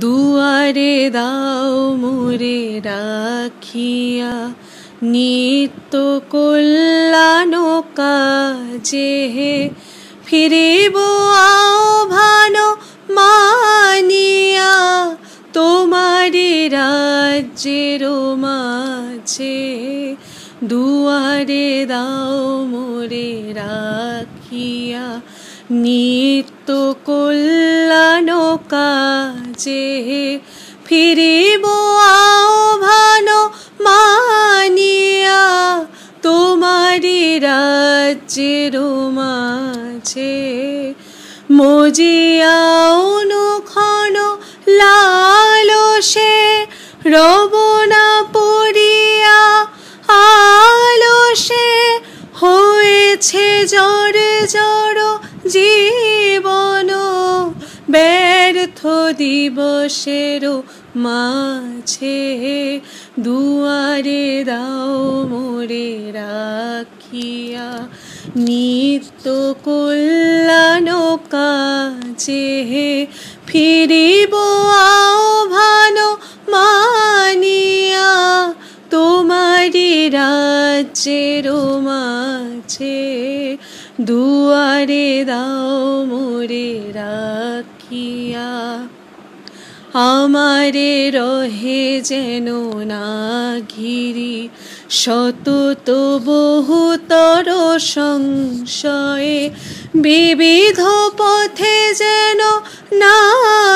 দুয়ারে দাও মোরে রাখিয়া, নিত্য কল্যাণ কাজে ফিরিব আহ্বান মানিয়া তোমারি রাজ্যের মাঝে দুয়ারে দাও মোরে রাখিয়া নিত্য কল্যাণ কাজে ফিরিব আহ্বান মানিয়া তোমারি রাজ্যের মাঝে। মজিয়া অনুক্ষণ লালসে রবনা পড়িয়া, আলসে হয়েছে জড় জড় জীবন ব্যর্থ দিবসের মাঝে। দুয়ারে দাও মোরে রাখিয়া, নিত্য কল্যাণ কাজে ফিরিব আহ্বান মানিয়া তোমারি রাজ্যের মাঝে। দুয়ারে দাও মোরে রাখিয়া। আমারে রহে যেন না ঘিরি শতত বহুতর সংশয়ে, বিবিধ পথে যেন না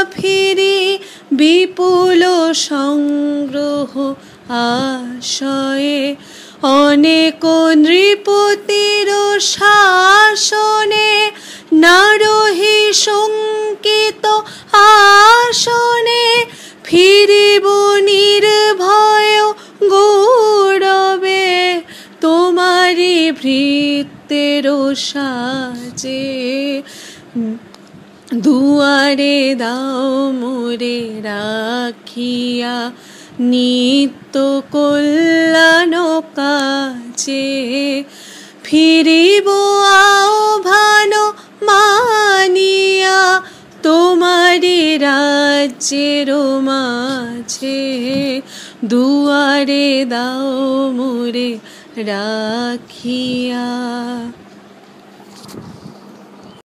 ফিরি, বিপুল সংগ্রহ আশয়ে। অনেক নৃপতির শাসনে নারহি শঙ্কিত আসনে ফিরিব নির্ভয় গৌরবে তোমারি ভৃত্যের সাজে। দুয়ারে দাও মোরে রাখিয়া, নিত্য কল্যাণ কাজে। ফিরিব আহ্বান মানিয়া তোমারি রাজ্যের মাঝে। দুয়ারে দাও মোরে রাখিয়া।